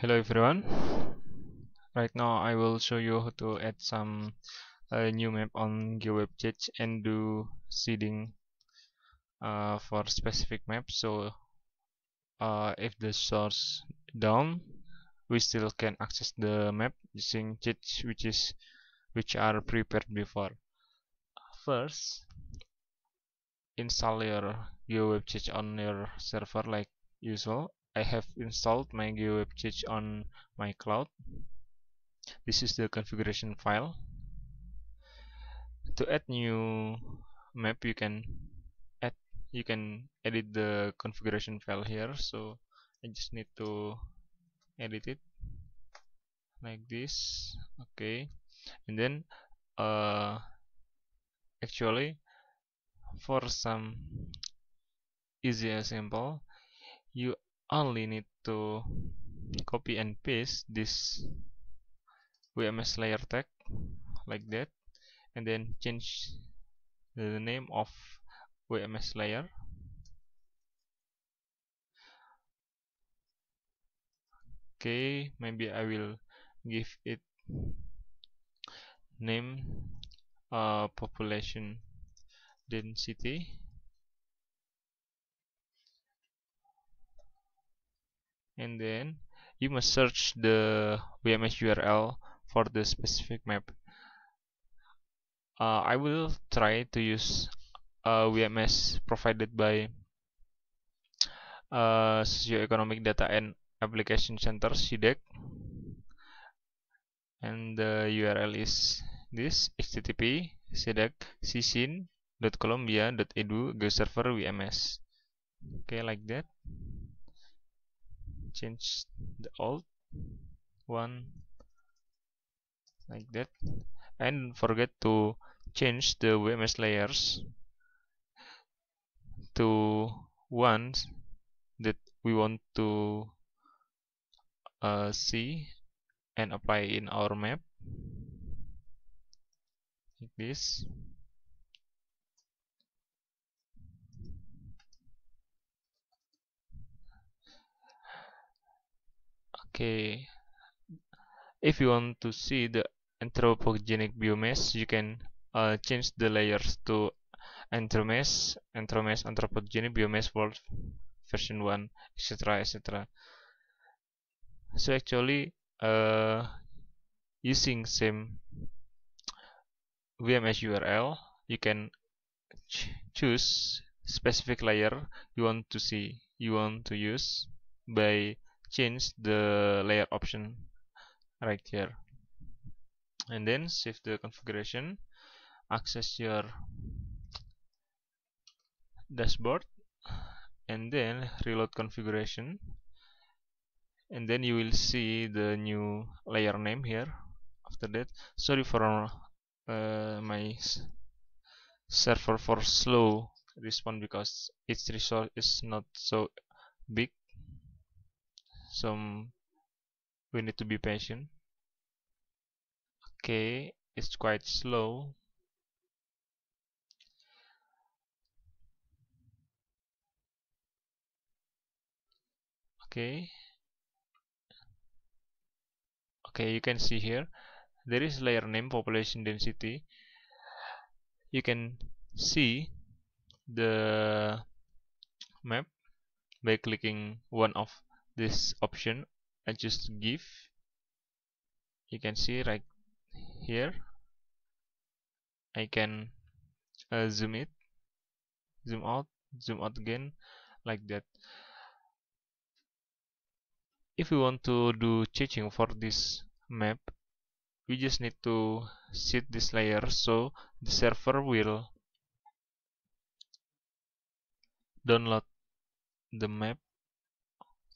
Hello everyone. Right now I will show you how to add some uh, new map on GeoWebCache and do seeding uh, for specific map. So uh, if the source down, we still can access the map using Judge which is which are prepared before. First, install your GeoWebCache on your server like usual I have installed my GeoWebCache on my cloud. This is the configuration file. To add new map, you can add you can edit the configuration file here. So I just need to edit it like this. Okay, and then uh, actually for some easy example, you only need to copy and paste this WMS layer tag like that and then change the name of WMS layer. Okay maybe I will give it name uh, population density and then you must search the WMS URL for the specific map. Uh, I will try to use a WMS provided by uh, Socioeconomic Data and Application Center SEDAC and the URL is this http columbia.edu go server WMS okay like that change the old one like that and forget to change the WMS layers to ones that we want to uh, see and apply in our map. Like this okay. If you want to see the anthropogenic biomass you can uh, change the layers to anthromass anthromass anthropogenic biomass world version 1 etc etc so actually uh, using same WMS URL you can ch choose specific layer you want to see you want to use by change the layer option right here. And then save the configuration. Access your dashboard. And then reload configuration. And then you will see the new layer name here after that. Sorry for uh, my server for slow response because its resource is not so big some we need to be patient. Okay it's quite slow. Okay. Okay you can see here. There is layer name population density. You can see the map by clicking one of this option I just give. You can see right here. I can uh, zoom it zoom out zoom out again like that. If we want to do changing for this map we just need to set this layer so the server will download the map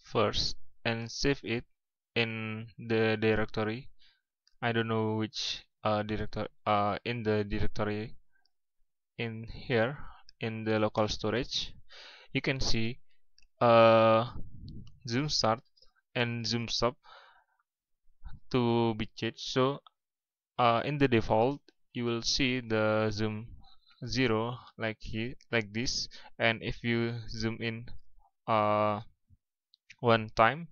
first and save it in the directory. I don't know which uh, directory uh, in the directory in here in the local storage. You can see uh, zoom start and zoom stop to be changed. So uh, in the default you will see the zoom 0 like here like this. And if you zoom in uh, one time.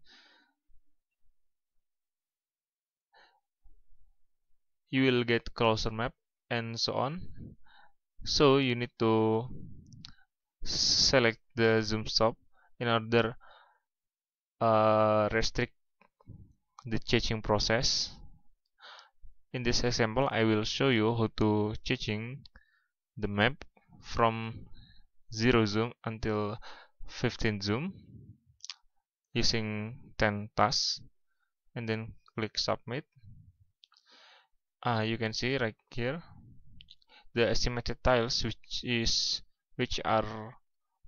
You will get closer map and so on. So you need to select the zoom stop in order uh, restrict the changing process. In this example I will show you how to changing the map from 0 zoom until 15 zoom using 10 tasks and then click submit. Uh, you can see right here the estimated tiles which is which are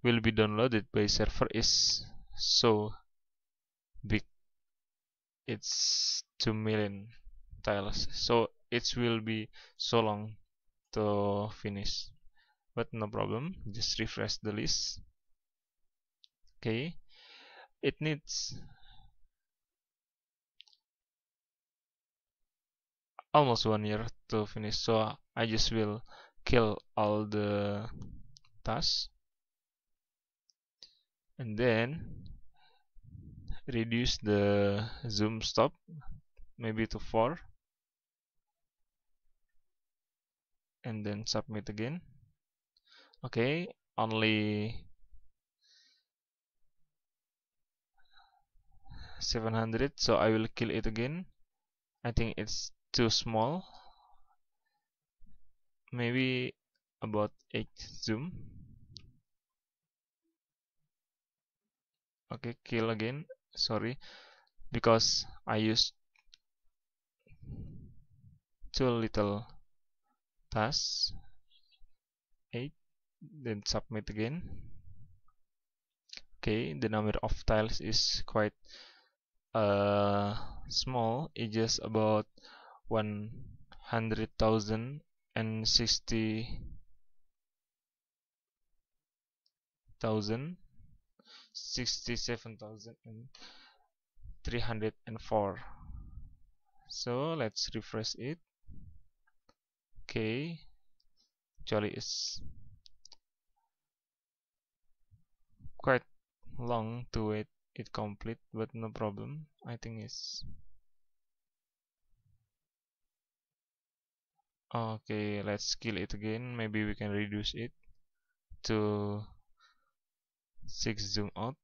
will be downloaded by server is so big. It's 2 million tiles. So it will be so long to finish. But no problem. Just refresh the list. Okay it needs almost one year to finish so I just will kill all the tasks. And then reduce the zoom stop maybe to 4 and then submit again. Okay only 700 so I will kill it again. I think it's too small. Maybe about 8 zoom. Okay kill again. Sorry. Because I used too little tasks. 8 then submit again. Okay the number of tiles is quite uh, small it's just about 100,000 and 60,000 67,304 so let's refresh it. Okay actually it's quite long to wait it complete but no problem. I think it's okay let's kill it again. Maybe we can reduce it to 6 zoom out.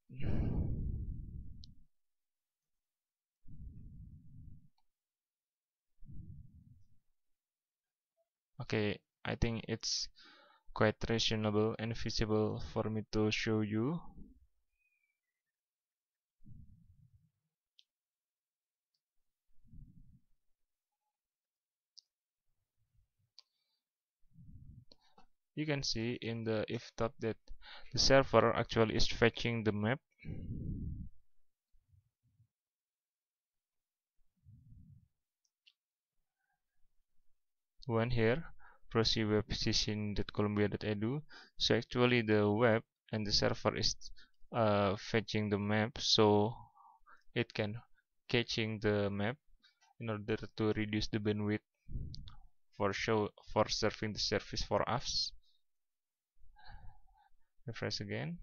Okay I think it's quite reasonable and feasible for me to show you you can see in the if tab that the server actually is fetching the map. When here proxy web session.columbia.edu so actually the web and the server is uh, fetching the map so it can caching the map in order to reduce the bandwidth for show for serving the service for us refresh again.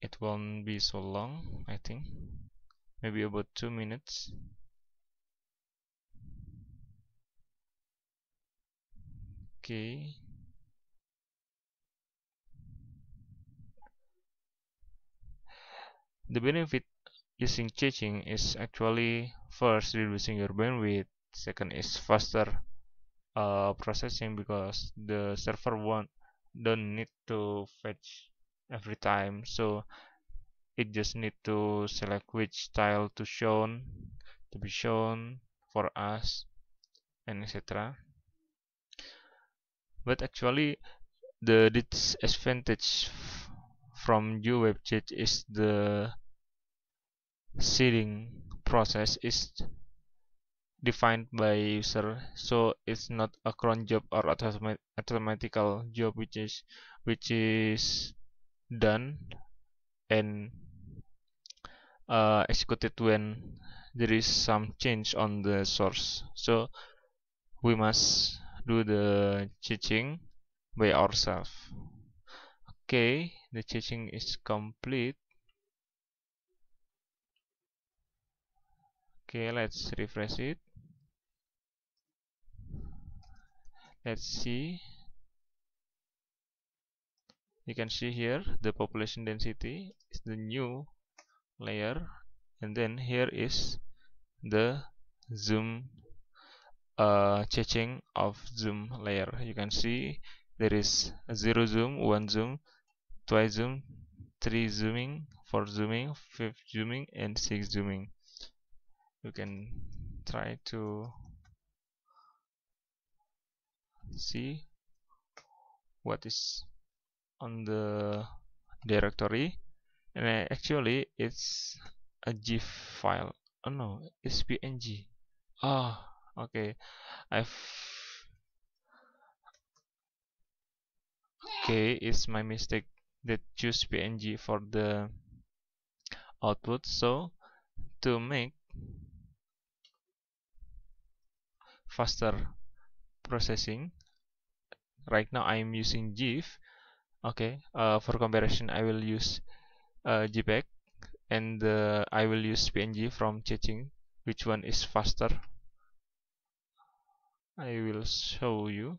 It won't be so long I think. Maybe about two minutes. Okay. The benefit using changing is actually first reducing your bandwidth second is faster uh, processing because the server won't don't need to fetch every time. So it just need to select which style to shown to be shown for us and etc but actually the disadvantage from GeoWebCache is the seeding process is defined by user so it's not a cron job or automatical job which is which is done and uh, executed when there is some change on the source. So we must do the changing by ourselves. Okay the changing is complete. Okay let's refresh it let's see. You can see here the population density is the new layer and then here is the zoom uh, changing of zoom layer. You can see there is zero zoom one zoom twice zoom three zooming four zooming five zooming and six zooming. You can try to see what is on the directory. And actually it's a GIF file. Oh no it's PNG ah oh, okay. I've okay it's my mistake. That choose PNG for the output. So to make faster processing right now I'm using GIF. Okay uh, for comparison I will use uh, JPEG and uh, I will use PNG from checking which one is faster? I will show you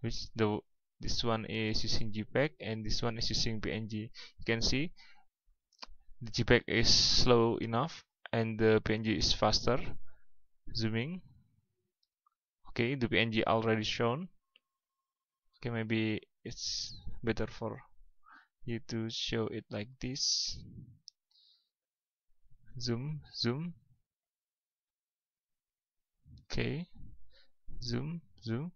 which the this one is using JPEG and this one is using PNG you can see the JPEG is slow enough and the PNG is faster. Zooming. Okay the PNG already shown okay maybe it's better for you to show it like this. Zoom zoom. Okay zoom zoom.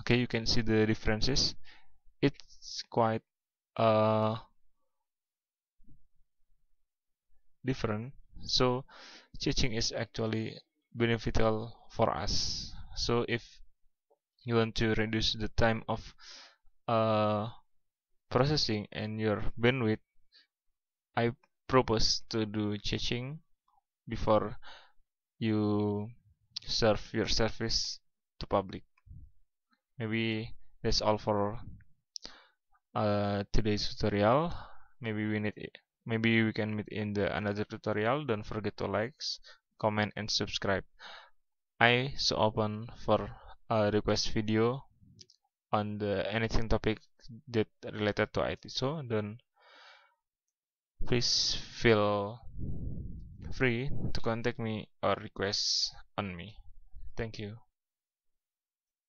Okay you can see the differences. It's quite uh different. So teaching is actually beneficial for us. So if you want to reduce the time of uh, processing and your bandwidth I propose to do caching before you serve your service to public. Maybe that's all for uh, today's tutorial. Maybe we need maybe we can meet in the another tutorial. Don't forget to like comment and subscribe. I so open for a request video on the anything topic that related to IT so then please feel free to contact me or request on me. Thank you